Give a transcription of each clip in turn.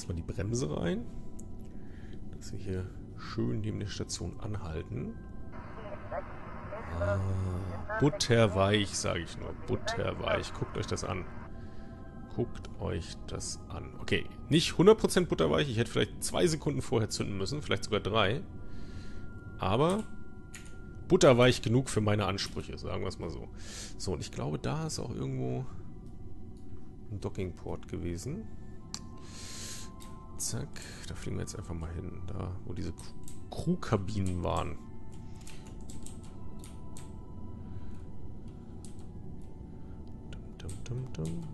erstmal die Bremse rein. Dass wir hier schön neben der Station anhalten. Ah, butterweich, sage ich nur. Butterweich. Guckt euch das an. Guckt euch das an. Okay, nicht 100% butterweich. Ich hätte vielleicht zwei Sekunden vorher zünden müssen. Vielleicht sogar drei. Aber butterweich genug für meine Ansprüche, sagen wir es mal so. So, und ich glaube, da ist auch irgendwo ein Dockingport gewesen. Zack, da fliegen wir jetzt einfach mal hin. Da, wo diese Crewkabinen waren. Dum, dum, dum,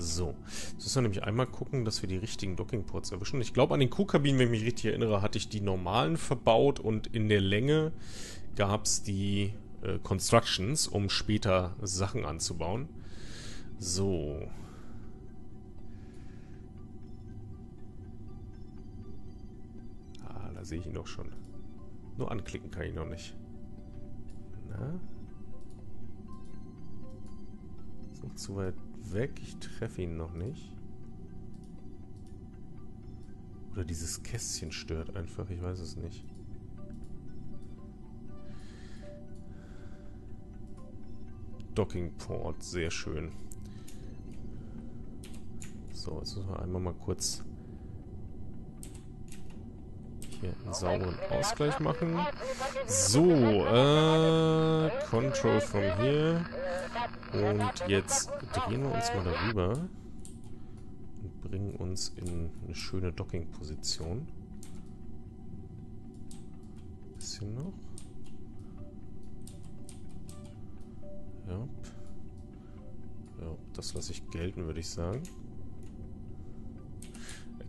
so, jetzt müssen wir nämlich einmal gucken, dass wir die richtigen Dockingports erwischen. Ich glaube, an den Crewkabinen, wenn ich mich richtig erinnere, hatte ich die normalen verbaut und in der Länge gab es die äh, Constructions, um später Sachen anzubauen. So. Sehe ich ihn doch schon. Nur anklicken kann ich noch nicht. Na? Ist noch zu weit weg. Ich treffe ihn noch nicht. Oder dieses Kästchen stört einfach. Ich weiß es nicht. Dockingport. Sehr schön. So, jetzt müssen wir einmal mal kurz hier einen sauberen Ausgleich machen. So, äh, Control from here. Und jetzt drehen wir uns mal darüber und bringen uns in eine schöne Docking-Position. Bisschen noch. Ja. Ja, das lasse ich gelten, würde ich sagen.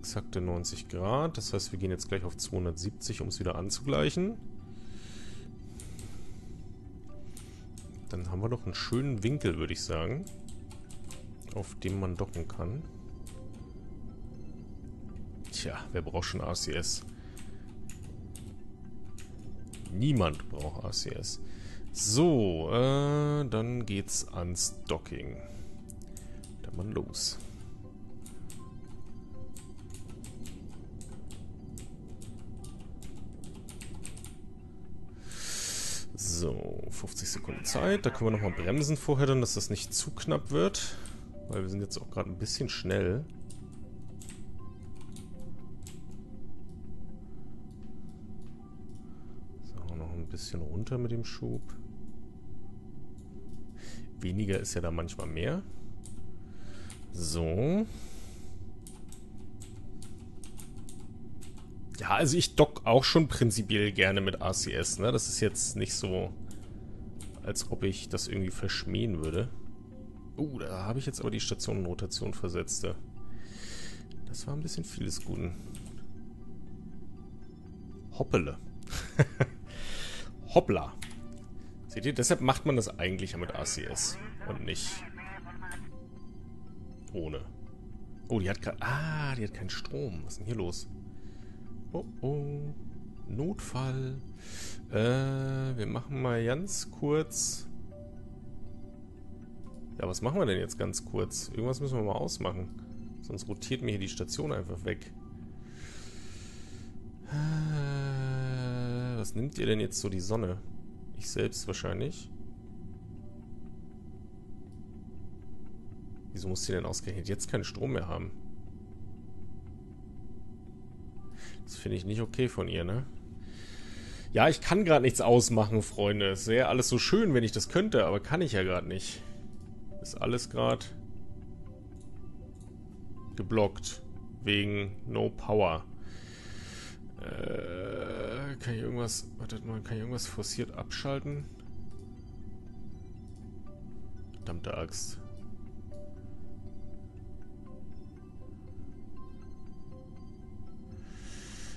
Exakte 90 Grad. Das heißt, wir gehen jetzt gleich auf 270, um es wieder anzugleichen. Dann haben wir doch einen schönen Winkel, würde ich sagen. Auf dem man docken kann. Tja, wer braucht schon ACS? Niemand braucht ACS. So, äh, dann geht's ans Docking. Dann mal los. So, 50 Sekunden Zeit. Da können wir nochmal bremsen vorher, dann, dass das nicht zu knapp wird. Weil wir sind jetzt auch gerade ein bisschen schnell. So, noch ein bisschen runter mit dem Schub. Weniger ist ja da manchmal mehr. So. Ja, also ich dock auch schon prinzipiell gerne mit ACS, ne? Das ist jetzt nicht so, als ob ich das irgendwie verschmähen würde. Uh, da habe ich jetzt aber die Stationenrotation versetzt. Das war ein bisschen vieles Guten. Hoppele. Hoppla. Seht ihr, deshalb macht man das eigentlich mit ACS und nicht ohne. Oh, die hat gerade... Ah, die hat keinen Strom. Was ist denn hier los? Oh, oh. Notfall. Äh, wir machen mal ganz kurz... Ja, was machen wir denn jetzt ganz kurz? Irgendwas müssen wir mal ausmachen. Sonst rotiert mir hier die Station einfach weg. Äh, was nimmt ihr denn jetzt so die Sonne? Ich selbst wahrscheinlich. Wieso muss sie denn ausgerechnet jetzt keinen Strom mehr haben? Das finde ich nicht okay von ihr, ne? Ja, ich kann gerade nichts ausmachen, Freunde. Es wäre alles so schön, wenn ich das könnte, aber kann ich ja gerade nicht. Ist alles gerade geblockt. Wegen No Power. Äh, kann ich irgendwas... Wartet mal, kann ich irgendwas forciert abschalten? Verdammte Axt.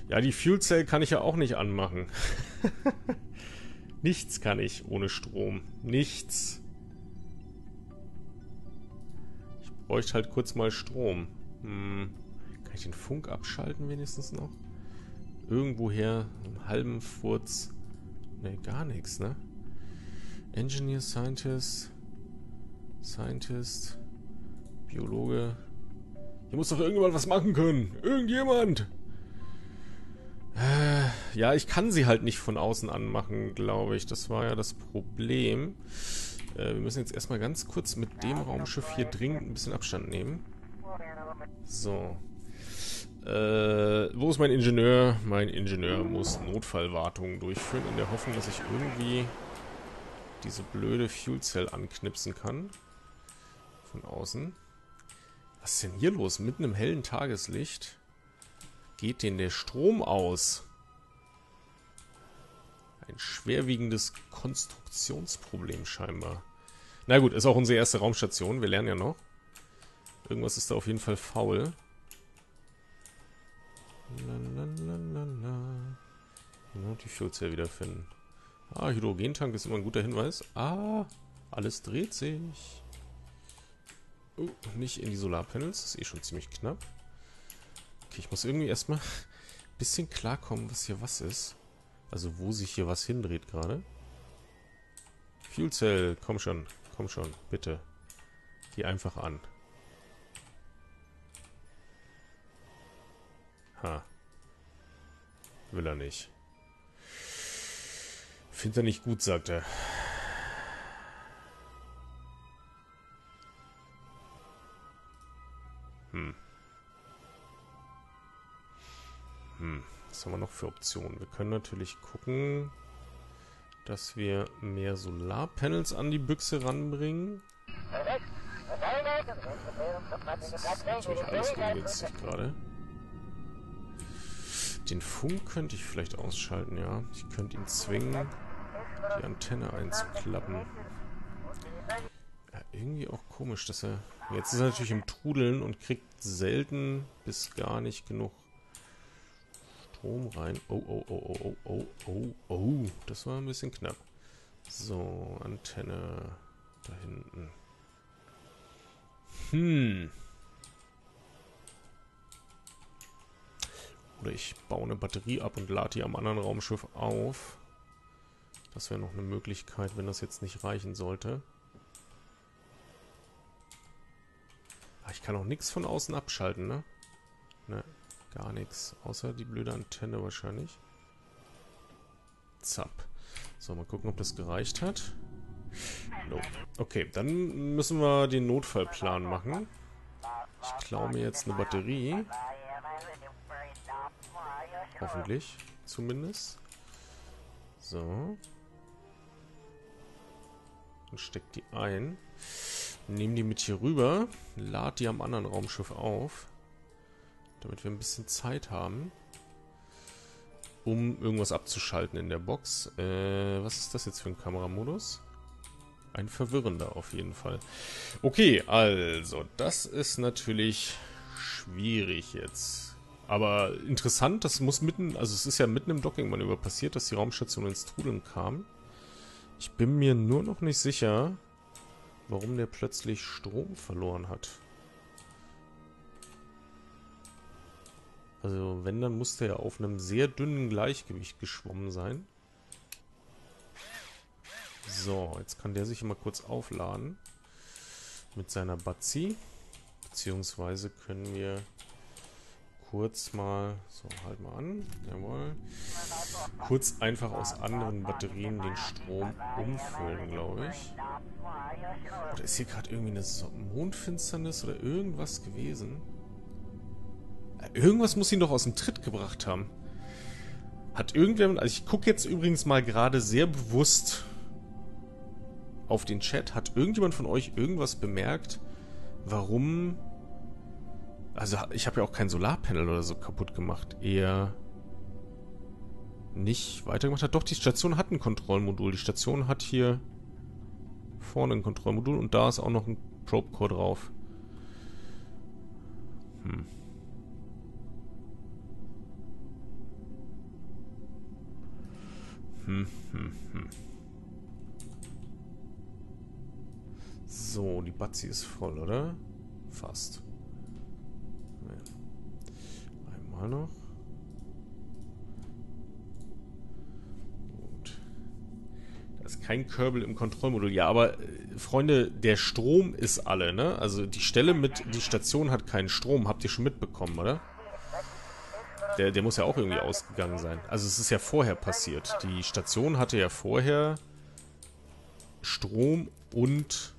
Ja, die Fuel Cell kann ich ja auch nicht anmachen. Nichts kann ich ohne Strom. Nichts. Ich bräuchte halt kurz mal Strom. Hm. Kann ich den Funk abschalten wenigstens noch? Irgendwoher einen halben Furz. Ne, gar nichts, ne? Engineer, Scientist, Scientist, Biologe, Hier muss doch irgendjemand was machen können. Irgendjemand. Äh, ja, ich kann sie halt nicht von außen anmachen, glaube ich. Das war ja das Problem. Äh, wir müssen jetzt erstmal ganz kurz mit dem Raumschiff hier dringend ein bisschen Abstand nehmen. So. Äh, wo ist mein Ingenieur? Mein Ingenieur muss Notfallwartungen durchführen, in der Hoffnung, dass ich irgendwie diese blöde Fuel Cell anknipsen kann. Von außen. Was ist denn hier los? Mitten im hellen Tageslicht geht denn der Strom aus? Ein schwerwiegendes Konstruktionsproblem scheinbar. Na gut, ist auch unsere erste Raumstation. Wir lernen ja noch. Irgendwas ist da auf jeden Fall faul. Lalalala. Ja, die Fuelzelle wiederfinden. Ah, Hydrogentank ist immer ein guter Hinweis. Ah, alles dreht sich. Oh, nicht in die Solarpanels. Das ist eh schon ziemlich knapp. Okay, ich muss irgendwie erstmal ein bisschen klarkommen, was hier was ist. Also wo sich hier was hindreht gerade. Fuel Cell, komm schon, komm schon, bitte. Geh einfach an. Ha. Will er nicht. Findet er nicht gut, sagt er. Hm. Hm. Was haben wir noch für Optionen? Wir können natürlich gucken, dass wir mehr Solarpanels an die Büchse ranbringen. Das ist natürlich alles ungünstig gerade. Den Funk könnte ich vielleicht ausschalten, ja. Ich könnte ihn zwingen, die Antenne einzuklappen. Ja, irgendwie auch komisch, dass er... Jetzt ist er natürlich im Trudeln und kriegt selten bis gar nicht genug Strom rein. Oh, oh, oh, oh, oh, oh, oh, oh. Das war ein bisschen knapp. So, Antenne da hinten. Hm. Oder ich baue eine Batterie ab und lade die am anderen Raumschiff auf. Das wäre noch eine Möglichkeit, wenn das jetzt nicht reichen sollte. Ah, ich kann auch nichts von außen abschalten, ne? Ne. Gar nichts. Außer die blöde Antenne wahrscheinlich. Zapp. So, mal gucken, ob das gereicht hat. No. Okay, dann müssen wir den Notfallplan machen. Ich klaue mir jetzt eine Batterie. Hoffentlich, zumindest. So. Und steck die ein. Nehmen die mit hier rüber. Lad die am anderen Raumschiff auf. Damit wir ein bisschen Zeit haben, um irgendwas abzuschalten in der Box. Äh, was ist das jetzt für ein Kameramodus? Ein verwirrender auf jeden Fall. Okay, also, das ist natürlich schwierig jetzt. Aber interessant, das muss mitten, also es ist ja mitten im Docking-Manöver passiert, dass die Raumstation ins Trudeln kam. Ich bin mir nur noch nicht sicher, warum der plötzlich Strom verloren hat. Also wenn, dann musste er auf einem sehr dünnen Gleichgewicht geschwommen sein. So, jetzt kann der sich mal kurz aufladen. Mit seiner Batzi. Beziehungsweise können wir kurz mal... So, halt mal an. Jawohl. Kurz einfach aus anderen Batterien den Strom umfüllen, glaube ich. Oder ist hier gerade irgendwie eine Mondfinsternis oder irgendwas gewesen? Irgendwas muss ihn doch aus dem Tritt gebracht haben. Hat irgendwer... Also ich gucke jetzt übrigens mal gerade sehr bewusst auf den Chat. Hat irgendjemand von euch irgendwas bemerkt, warum... Also ich habe ja auch kein Solarpanel oder so kaputt gemacht. Eher nicht weitergemacht hat. Doch, die Station hat ein Kontrollmodul. Die Station hat hier vorne ein Kontrollmodul und da ist auch noch ein Probe-Core drauf. Hm. Hm, hm, hm. So, die Batzi ist voll, oder? Fast. Einmal noch. Gut. Das ist kein Kerbal im Kontrollmodul. Ja, aber äh, Freunde, der Strom ist alle, ne? Also die Stelle mit, die Station hat keinen Strom. Habt ihr schon mitbekommen, oder? Der, der muss ja auch irgendwie ausgegangen sein. Also es ist ja vorher passiert. Die Station hatte ja vorher Strom und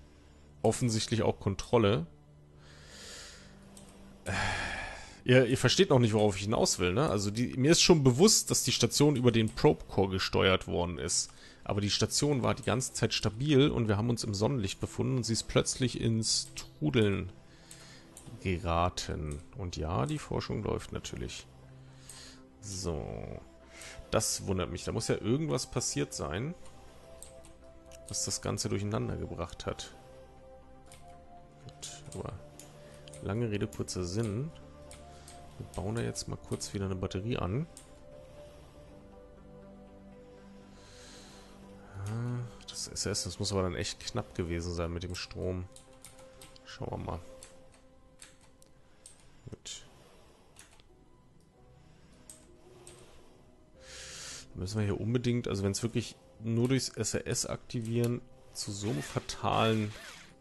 offensichtlich auch Kontrolle. Äh, ihr, ihr versteht noch nicht, worauf ich hinaus will, ne? Also die, mir ist schon bewusst, dass die Station über den Probe Core gesteuert worden ist. Aber die Station war die ganze Zeit stabil und wir haben uns im Sonnenlicht befunden und sie ist plötzlich ins Trudeln geraten. Und ja, die Forschung läuft natürlich. So. Das wundert mich. Da muss ja irgendwas passiert sein, was das Ganze durcheinander gebracht hat. Gut, aber lange Rede, kurzer Sinn. Wir bauen da jetzt mal kurz wieder eine Batterie an. Das SS, das muss aber dann echt knapp gewesen sein mit dem Strom. Schauen wir mal. Müssen wir hier unbedingt, also wenn es wirklich nur durchs SRS aktivieren zu so einem fatalen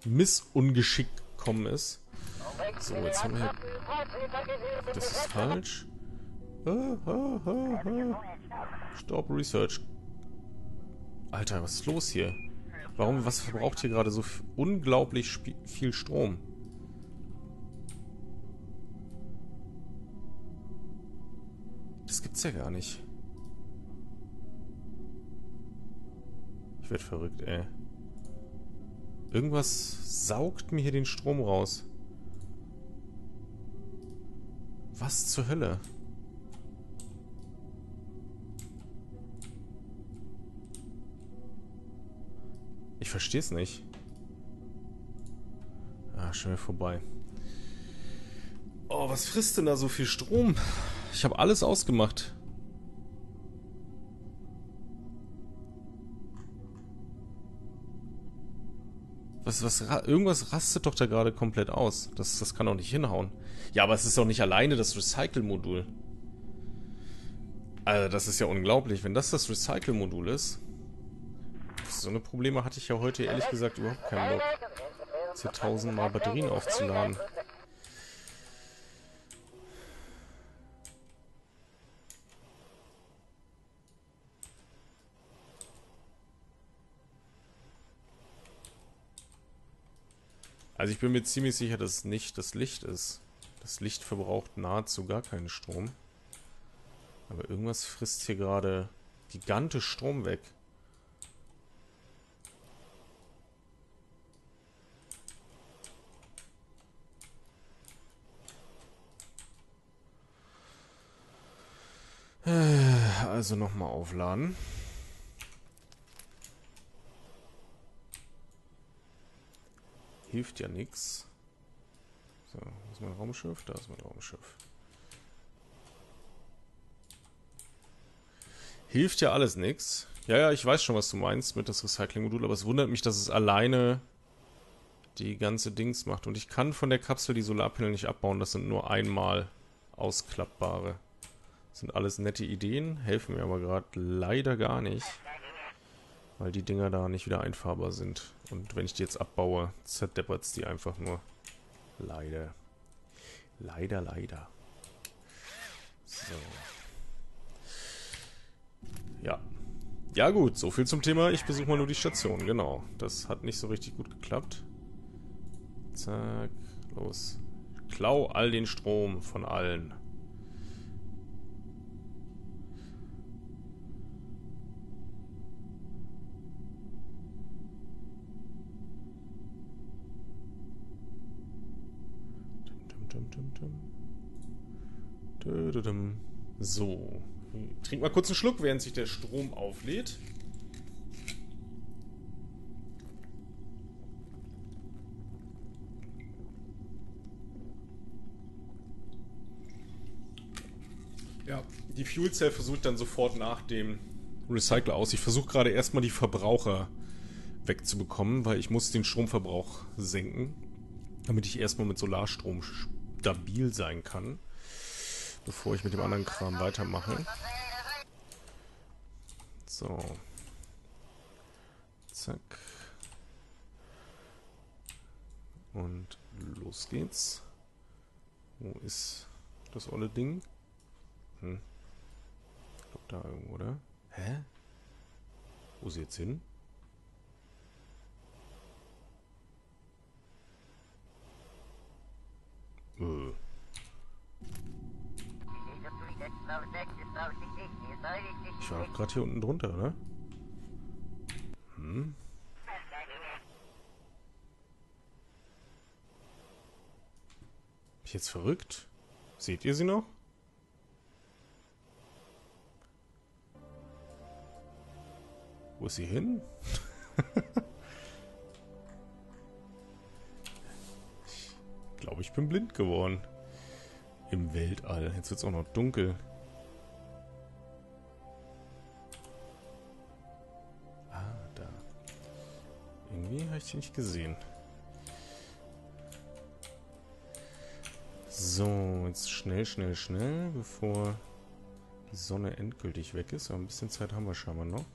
Missungeschick gekommen ist. So, jetzt haben wir hier... Das ist falsch. Stop Research. Alter, was ist los hier? Warum, was verbraucht hier gerade so unglaublich viel Strom? Das gibt's ja gar nicht. Ich werde verrückt, ey. Irgendwas saugt mir hier den Strom raus. Was zur Hölle? Ich verstehe es nicht. Ah, schon wieder vorbei. Oh, was frisst denn da so viel Strom? Ich habe alles ausgemacht. Was, was, irgendwas rastet doch da gerade komplett aus. Das, das kann doch nicht hinhauen. Ja, aber es ist doch nicht alleine das Recycle-Modul. Also, das ist ja unglaublich. Wenn das das Recycle-Modul ist, so eine Probleme hatte ich ja heute ehrlich gesagt überhaupt keinen Bock. Jetzt hier tausendmal Batterien aufzuladen. Also ich bin mir ziemlich sicher, dass es nicht das Licht ist. Das Licht verbraucht nahezu gar keinen Strom. Aber irgendwas frisst hier gerade gigantisch Strom weg. Also nochmal aufladen. Hilft ja nichts. So, wo ist mein Raumschiff? Da ist mein Raumschiff. Hilft ja alles nichts. Ja, ja, ich weiß schon, was du meinst mit das Recycling-Modul, aber es wundert mich, dass es alleine die ganze Dings macht. Und ich kann von der Kapsel die Solarpanel nicht abbauen. Das sind nur einmal ausklappbare. Das sind alles nette Ideen, helfen mir aber gerade leider gar nicht. Weil die Dinger da nicht wieder einfahrbar sind. Und wenn ich die jetzt abbaue, zerdeppert es die einfach nur. Leider. Leider, leider. So. Ja. Ja gut, so viel zum Thema. Ich besuche mal nur die Station. Genau. Das hat nicht so richtig gut geklappt. Zack. Los. Klau all den Strom von allen. So. Trink mal kurz einen Schluck, während sich der Strom auflädt. Ja, die Fuel Cell versucht dann sofort nach dem Recycler aus. Ich versuche gerade erstmal die Verbraucher wegzubekommen, weil ich muss den Stromverbrauch senken, damit ich erstmal mit Solarstrom stabil sein kann bevor ich mit dem anderen Kram weitermache. So. Zack. Und los geht's. Wo ist das olle Ding? Hm. Ich glaube da irgendwo, oder? Hä? Wo ist sie jetzt hin? Äh. Ich war doch gerade hier unten drunter, oder? Hm. Bin ich jetzt verrückt? Seht ihr sie noch? Wo ist sie hin? ich glaube, ich bin blind geworden. Im Weltall. Jetzt wird es auch noch dunkel. Ich nicht gesehen. So, jetzt schnell, schnell, schnell, bevor die Sonne endgültig weg ist. Aber ein bisschen Zeit haben wir scheinbar noch.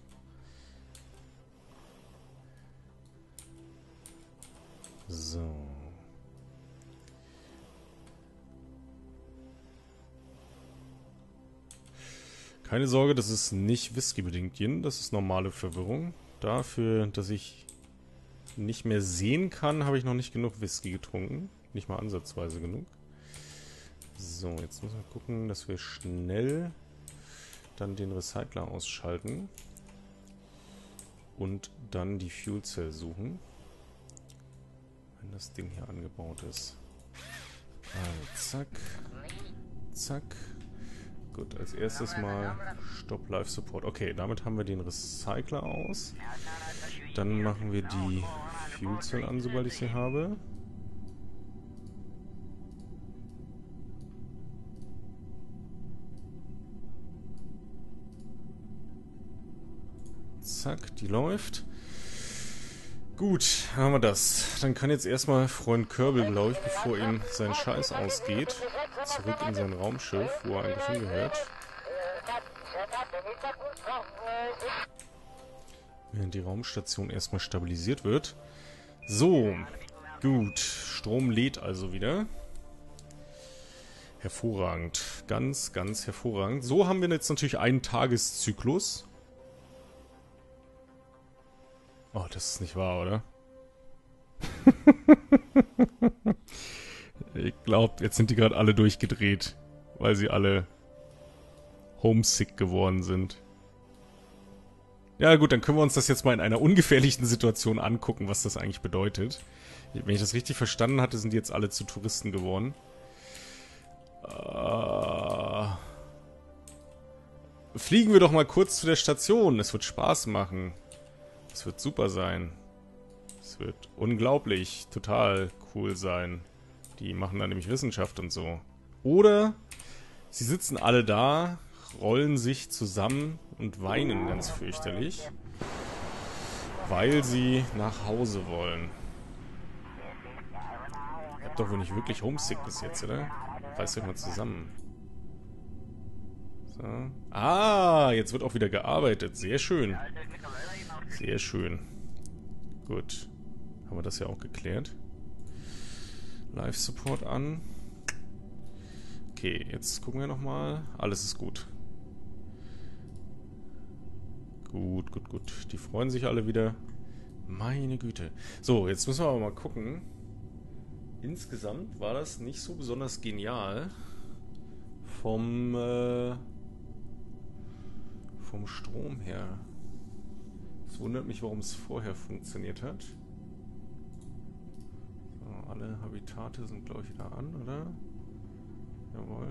So. Keine Sorge, das ist nicht Whisky-bedingt, Yin. Das ist normale Verwirrung. Dafür, dass ich nicht mehr sehen kann, habe ich noch nicht genug Whisky getrunken. Nicht mal ansatzweise genug. So, jetzt müssen wir gucken, dass wir schnell dann den Recycler ausschalten. Und dann die Fuel Cell suchen. Wenn das Ding hier angebaut ist. Also, zack. Zack. Gut, als erstes mal Stop Live Support. Okay, damit haben wir den Recycler aus. Dann machen wir die Fuel an, sobald ich sie habe. Zack, die läuft. Gut, haben wir das. Dann kann jetzt erstmal Freund Körbel, glaube ich, bevor ihm sein Scheiß ausgeht, zurück in sein Raumschiff, wo er eigentlich hingehört. Während die Raumstation erstmal stabilisiert wird. So, gut. Strom lädt also wieder. Hervorragend. Ganz, ganz hervorragend. So haben wir jetzt natürlich einen Tageszyklus. Oh, das ist nicht wahr, oder? ich glaube, jetzt sind die gerade alle durchgedreht, weil sie alle homesick geworden sind. Ja gut, dann können wir uns das jetzt mal in einer ungefährlichen Situation angucken, was das eigentlich bedeutet. Wenn ich das richtig verstanden hatte, sind die jetzt alle zu Touristen geworden. Uh, fliegen wir doch mal kurz zu der Station. Es wird Spaß machen. Es wird super sein. Es wird unglaublich, total cool sein. Die machen da nämlich Wissenschaft und so. Oder sie sitzen alle da, rollen sich zusammen und weinen ganz fürchterlich, weil sie nach Hause wollen. Ihr habt doch wohl nicht wirklich Homesick bis jetzt, oder? Reißt euch mal zusammen. So. Ah, jetzt wird auch wieder gearbeitet. Sehr schön. Sehr schön. Gut. Haben wir das ja auch geklärt. Live-Support an. Okay, jetzt gucken wir nochmal. Alles ist gut. Gut, gut, gut. Die freuen sich alle wieder. Meine Güte. So, jetzt müssen wir aber mal gucken. Insgesamt war das nicht so besonders genial. Vom, äh, vom Strom her. Es wundert mich, warum es vorher funktioniert hat. So, alle Habitate sind, glaube ich, wieder an, oder? Jawohl.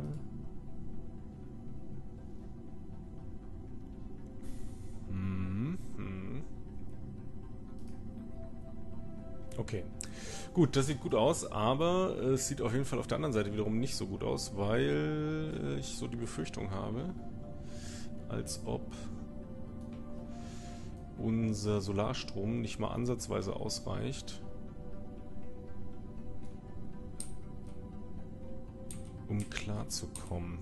Okay. Gut, das sieht gut aus, aber es sieht auf jeden Fall auf der anderen Seite wiederum nicht so gut aus, weil ich so die Befürchtung habe, als ob unser Solarstrom nicht mal ansatzweise ausreicht, um klarzukommen.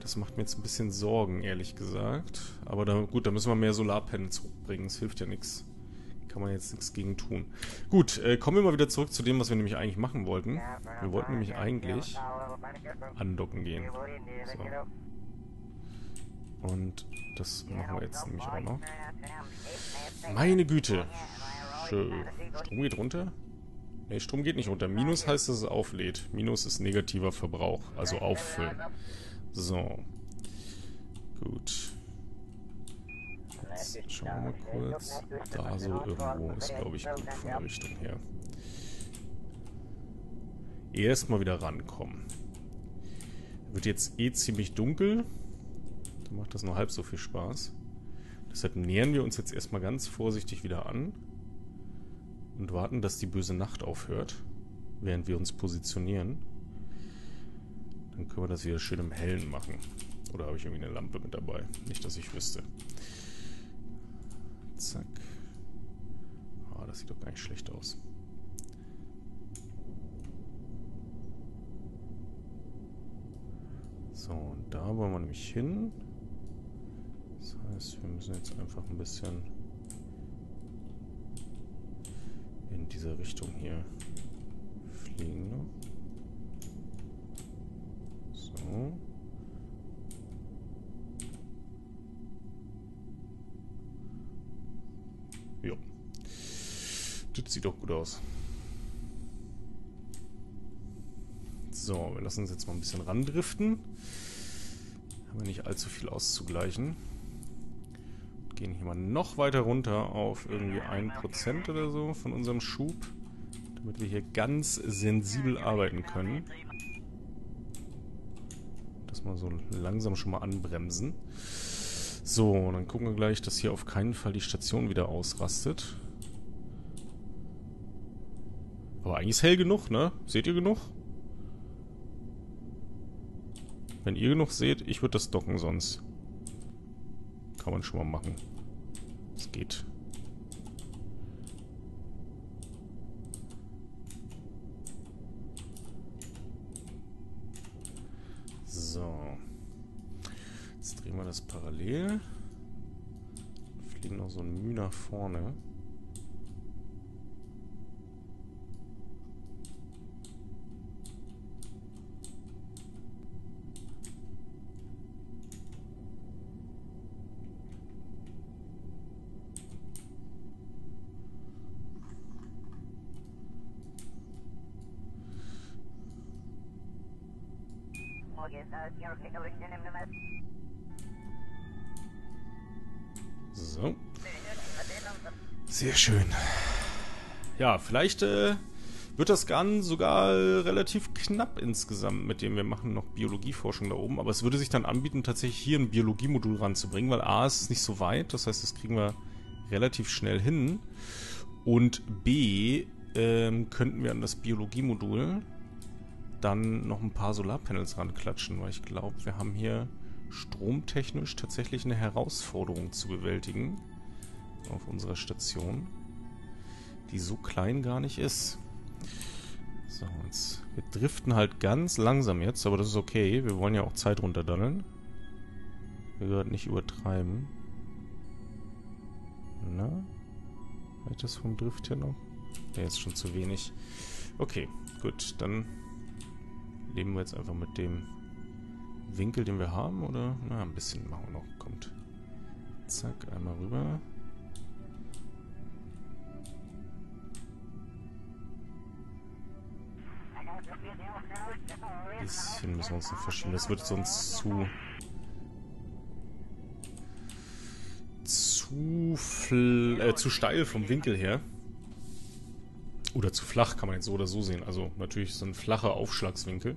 Das macht mir jetzt ein bisschen Sorgen, ehrlich gesagt. Aber da, gut, da müssen wir mehr Solarpanels hochbringen. Es hilft ja nichts Kann man jetzt nichts gegen tun. Gut, äh, kommen wir mal wieder zurück zu dem, was wir nämlich eigentlich machen wollten. Wir wollten nämlich eigentlich andocken gehen. So. Und das machen wir jetzt nämlich auch noch. Meine Güte. Schön. Strom geht runter? Ne, Strom geht nicht runter. Minus heißt, dass es auflädt. Minus ist negativer Verbrauch, also auffüllen. So. Gut. Jetzt schauen wir mal kurz. Da so irgendwo ist, glaube ich, gut von der Richtung her. Erstmal wieder rankommen. Wird jetzt eh ziemlich dunkel. Dann macht das nur halb so viel Spaß. Deshalb nähern wir uns jetzt erstmal ganz vorsichtig wieder an und warten, dass die böse Nacht aufhört, während wir uns positionieren. Dann können wir das wieder schön im Hellen machen. Oder habe ich irgendwie eine Lampe mit dabei? Nicht, dass ich wüsste. Zack. Ah, das sieht doch gar nicht schlecht aus. So, und da wollen wir nämlich hin. Das heißt, wir müssen jetzt einfach ein bisschen in diese Richtung hier fliegen. Ne? So. Jo. Das sieht doch gut aus. So, wir lassen uns jetzt mal ein bisschen randriften. Haben wir nicht allzu viel auszugleichen. Gehen hier mal noch weiter runter auf irgendwie 1% oder so von unserem Schub. Damit wir hier ganz sensibel arbeiten können. Das mal so langsam schon mal anbremsen. So, dann gucken wir gleich, dass hier auf keinen Fall die Station wieder ausrastet. Aber eigentlich ist hell genug, ne? Seht ihr genug? Wenn ihr genug seht, ich würde das docken sonst. Kann man schon mal machen. Es geht. So. Jetzt drehen wir das parallel. Fliegen noch so ein Mühe nach vorne. So. Sehr schön. Ja, vielleicht äh, wird das Gun sogar relativ knapp insgesamt, mit dem wir machen noch Biologieforschung da oben. Aber es würde sich dann anbieten, tatsächlich hier ein Biologiemodul ranzubringen, weil A, ist es nicht so weit, das heißt, das kriegen wir relativ schnell hin. Und B, ähm, könnten wir an das Biologiemodul dann noch ein paar Solarpanels ranklatschen, weil ich glaube, wir haben hier stromtechnisch tatsächlich eine Herausforderung zu bewältigen auf unserer Station, die so klein gar nicht ist. So, jetzt, wir driften halt ganz langsam jetzt, aber das ist okay. Wir wollen ja auch Zeit runterdaddeln. Wir werden nicht übertreiben. Na? Reicht das vom Drift hier noch? Ja, jetzt schon zu wenig. Okay, gut, dann leben wir jetzt einfach mit dem Winkel, den wir haben, oder? Na, ein bisschen machen wir noch. Kommt. Zack, einmal rüber. Bisschen müssen wir uns noch verschieben. Das wird sonst zu... zu, äh, zu steil vom Winkel her. Oder zu flach, kann man jetzt so oder so sehen. Also natürlich so ein flacher Aufschlagswinkel.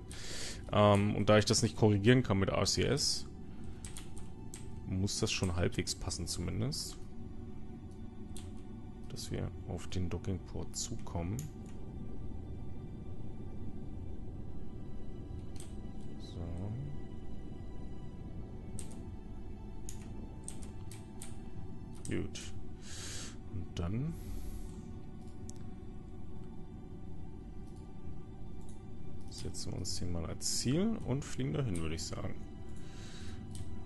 Ähm, und da ich das nicht korrigieren kann mit RCS, muss das schon halbwegs passen zumindest. Dass wir auf den Dockingport zukommen. So. Gut. Und dann Setzen wir uns den mal als Ziel und fliegen dahin, würde ich sagen.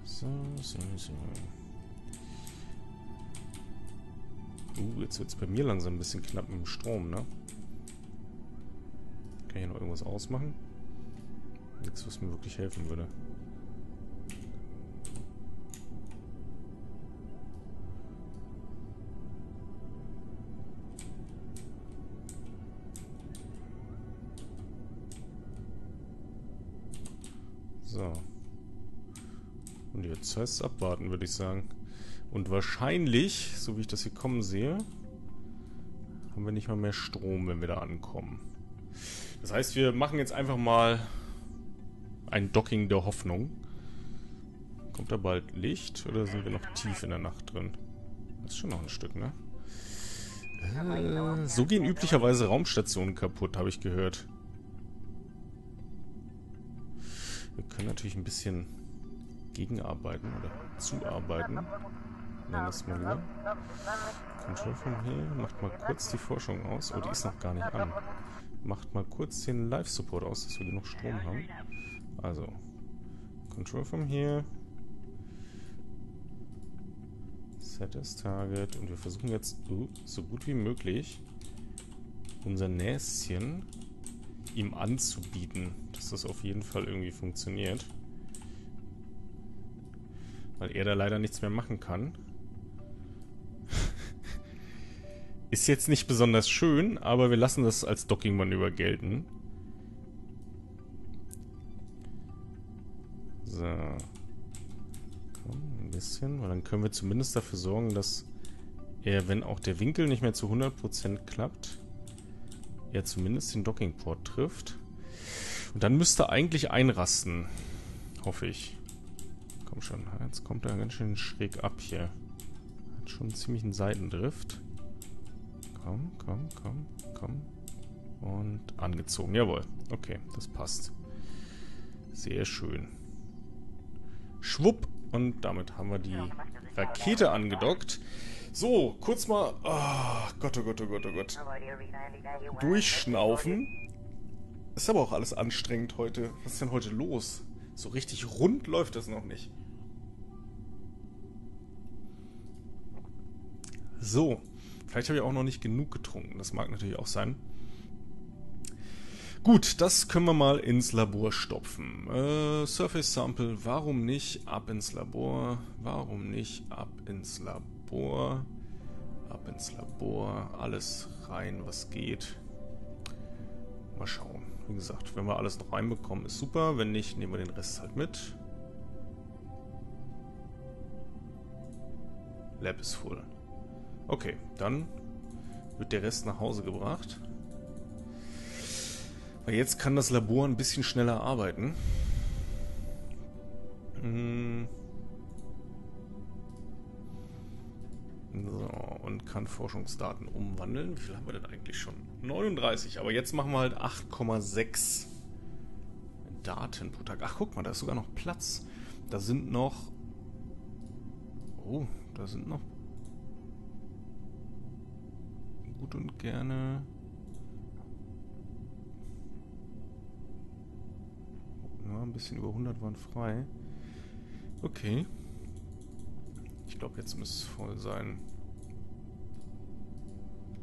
So, so, so. Uh, jetzt wird es bei mir langsam ein bisschen knapp mit dem Strom, ne? Kann ich hier noch irgendwas ausmachen? Nichts, was mir wirklich helfen würde. Jetzt heißt abwarten, würde ich sagen. Und wahrscheinlich, so wie ich das hier kommen sehe, haben wir nicht mal mehr Strom, wenn wir da ankommen. Das heißt, wir machen jetzt einfach mal ein Docking der Hoffnung. Kommt da bald Licht oder sind wir noch tief in der Nacht drin? Das ist schon noch ein Stück, ne? Äh, so gehen üblicherweise Raumstationen kaputt, habe ich gehört. Wir können natürlich ein bisschen gegenarbeiten oder zuarbeiten. Nennen das mal lieber. Control von hier. Macht mal kurz die Forschung aus. Oh, die ist noch gar nicht an. Macht mal kurz den Live-Support aus, dass wir genug Strom haben. Also. Control from here. Set as Target. Und wir versuchen jetzt so gut wie möglich unser Näschen ihm anzubieten, dass das auf jeden Fall irgendwie funktioniert. Weil er da leider nichts mehr machen kann. Ist jetzt nicht besonders schön, aber wir lassen das als Docking-Manöver gelten. So. Komm, ein bisschen, weil dann können wir zumindest dafür sorgen, dass er, wenn auch der Winkel nicht mehr zu 100% klappt, er zumindest den Dockingport trifft. Und dann müsste er eigentlich einrasten. Hoffe ich. Komm schon, jetzt kommt er ganz schön schräg ab hier. Hat schon einen ziemlichen Seitendrift. Komm, komm, komm, komm. Und angezogen. Jawohl. Okay, das passt. Sehr schön. Schwupp. Und damit haben wir die Rakete angedockt. So, kurz mal... Oh Gott, oh Gott, oh Gott, oh Gott. Durchschnaufen. Ist aber auch alles anstrengend heute. Was ist denn heute los? So richtig rund läuft das noch nicht. So. Vielleicht habe ich auch noch nicht genug getrunken. Das mag natürlich auch sein. Gut, das können wir mal ins Labor stopfen. Äh, Surface Sample, warum nicht ab ins Labor? Warum nicht ab ins Labor? Ab ins Labor, alles rein, was geht. Mal schauen. Wie gesagt, wenn wir alles noch reinbekommen, ist super. Wenn nicht, nehmen wir den Rest halt mit. Lab ist voll. Okay, dann wird der Rest nach Hause gebracht. Weil jetzt kann das Labor ein bisschen schneller arbeiten. Hm. So, und kann Forschungsdaten umwandeln. Wie viel haben wir denn eigentlich schon? 39, aber jetzt machen wir halt 8,6 Daten pro Tag. Ach, guck mal, da ist sogar noch Platz. Da sind noch... Oh, da sind noch gut und gerne. Ja, ein bisschen über 100 waren frei. Okay. Ich glaube, jetzt müsste es voll sein.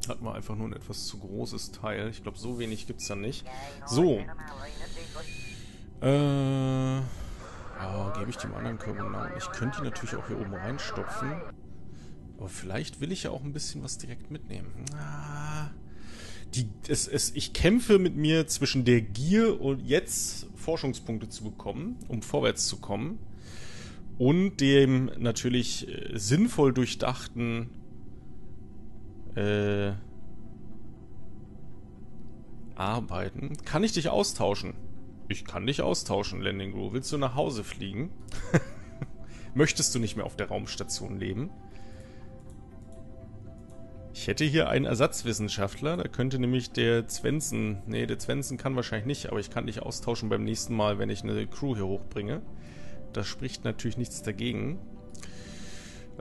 Hat man einfach nur ein etwas zu großes Teil. Ich glaube, so wenig gibt es da nicht. So. Äh. Ja, gebe ich dem anderen Körper Ich könnte die natürlich auch hier oben reinstopfen. Aber vielleicht will ich ja auch ein bisschen was direkt mitnehmen. Ah, die, es, es, ich kämpfe mit mir zwischen der Gier und jetzt Forschungspunkte zu bekommen, um vorwärts zu kommen, und dem natürlich äh, sinnvoll durchdachten äh, Arbeiten. Kann ich dich austauschen? Ich kann dich austauschen, Landing Crew. Willst du nach Hause fliegen? Möchtest du nicht mehr auf der Raumstation leben? Ich hätte hier einen Ersatzwissenschaftler, da könnte nämlich der Zwensen, nee, der Zwensen kann wahrscheinlich nicht, aber ich kann dich austauschen beim nächsten Mal, wenn ich eine Crew hier hochbringe. Das spricht natürlich nichts dagegen.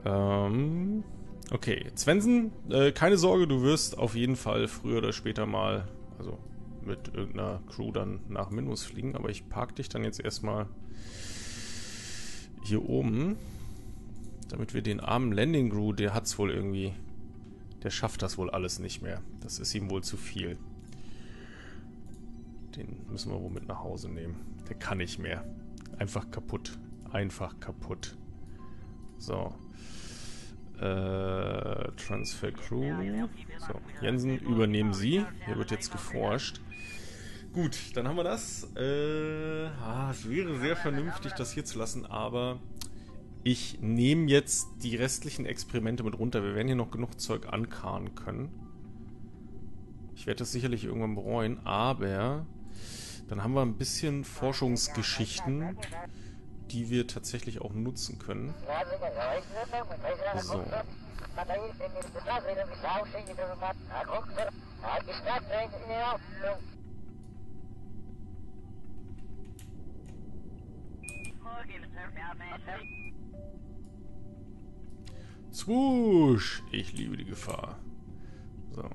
Ähm, okay, Zwensen, äh, keine Sorge, du wirst auf jeden Fall früher oder später mal, also mit irgendeiner Crew dann nach Minus fliegen, aber ich park dich dann jetzt erstmal hier oben, damit wir den armen Landing Crew, der hat's wohl irgendwie Der schafft das wohl alles nicht mehr. Das ist ihm wohl zu viel. Den müssen wir wohl mit nach Hause nehmen. Der kann nicht mehr. Einfach kaputt. Einfach kaputt. So. Äh, Transfer Crew. So, Jensen, übernehmen Sie. Hier wird jetzt geforscht. Gut, dann haben wir das. Äh, ah, es wäre sehr vernünftig, das hier zu lassen, aber ich nehme jetzt die restlichen Experimente mit runter. Wir werden hier noch genug Zeug ankarren können. Ich werde das sicherlich irgendwann bereuen, aber dann haben wir ein bisschen Forschungsgeschichten, die wir tatsächlich auch nutzen können. So. Swoosh! Ich liebe die Gefahr. So.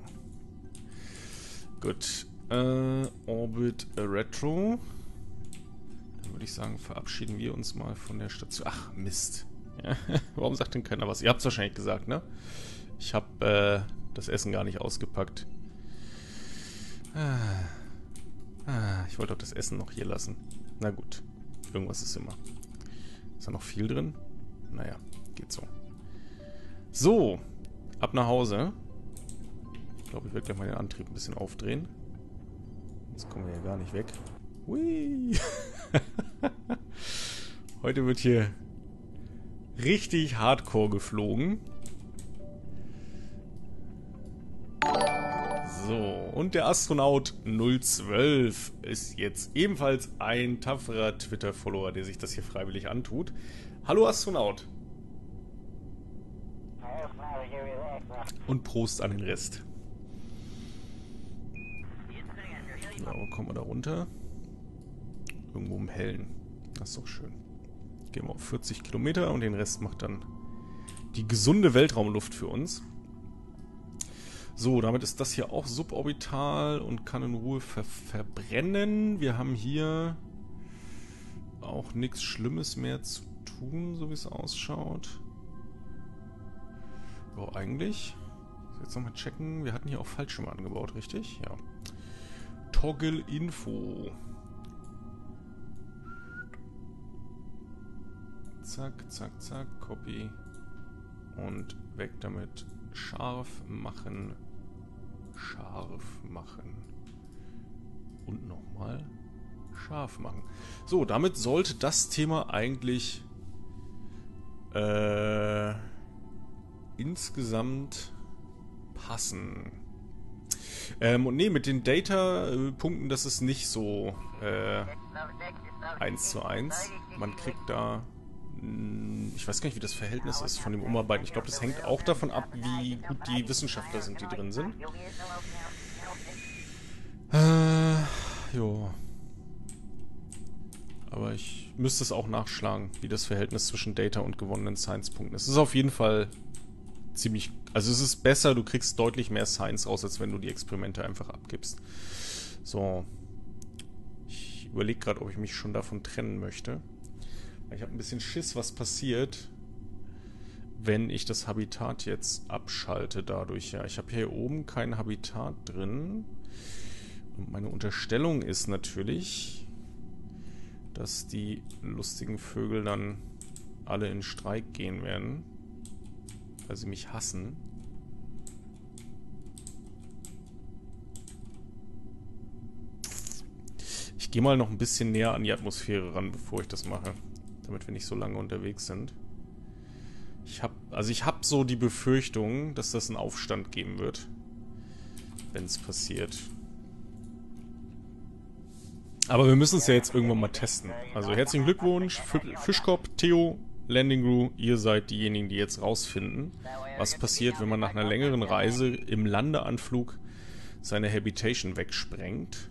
Gut. Äh, Orbit Retro. Dann würde ich sagen, verabschieden wir uns mal von der Station. Ach, Mist. Ja, warum sagt denn keiner was? Ihr habt es wahrscheinlich gesagt, ne? Ich habe äh, das Essen gar nicht ausgepackt. Ah. Ah, ich wollte auch das Essen noch hier lassen. Na gut. Irgendwas ist immer. Ist da noch viel drin? Naja, geht so. So, ab nach Hause. Ich glaube, ich werde gleich mal den Antrieb ein bisschen aufdrehen. Jetzt kommen wir ja gar nicht weg. Hui. Heute wird hier richtig hardcore geflogen. So, und der Astronaut 012 ist jetzt ebenfalls ein tapferer Twitter-Follower, der sich das hier freiwillig antut. Hallo Astronaut. Und Prost an den Rest. So, kommen wir da runter? Irgendwo im Hellen. Das ist doch schön. Gehen wir auf 40 Kilometer und den Rest macht dann die gesunde Weltraumluft für uns. So, damit ist das hier auch suborbital und kann in Ruhe ver verbrennen. Wir haben hier auch nichts Schlimmes mehr zu tun, so wie es ausschaut. Ja, eigentlich. Jetzt nochmal checken. Wir hatten hier auch Fallschirme angebaut, richtig? Ja. Toggle Info. Zack, zack, zack. Copy. Und weg damit. Scharf machen. Scharf machen. Und nochmal scharf machen. So, damit sollte das Thema eigentlich äh, insgesamt passen. Ähm, und nee, mit den Data-Punkten, das ist nicht so äh, 1 zu 1. Man kriegt da hm, ich weiß gar nicht, wie das Verhältnis ist von dem Umarbeiten. Ich glaube, das hängt auch davon ab, wie gut die Wissenschaftler sind, die drin sind. Äh, jo. Aber ich müsste es auch nachschlagen, wie das Verhältnis zwischen Data und gewonnenen Science-Punkten ist. Es ist auf jeden Fall ziemlich... Also es ist besser, du kriegst deutlich mehr Science raus, als wenn du die Experimente einfach abgibst. So. Ich überlege gerade, ob ich mich schon davon trennen möchte. Ich habe ein bisschen Schiss, was passiert, wenn ich das Habitat jetzt abschalte dadurch. Ja, ich habe hier oben kein Habitat drin. Und meine Unterstellung ist natürlich, dass die lustigen Vögel dann alle in Streik gehen werden, weil sie mich hassen. Ich gehe mal noch ein bisschen näher an die Atmosphäre ran, bevor ich das mache damit wir nicht so lange unterwegs sind. Ich habe, also ich habe so die Befürchtung, dass das einen Aufstand geben wird, wenn es passiert. Aber wir müssen es ja jetzt irgendwann mal testen. Also herzlichen Glückwunsch, Fischkopf, Theo, Landing Crew, ihr seid diejenigen, die jetzt rausfinden, was passiert, wenn man nach einer längeren Reise im Landeanflug seine Habitation wegsprengt.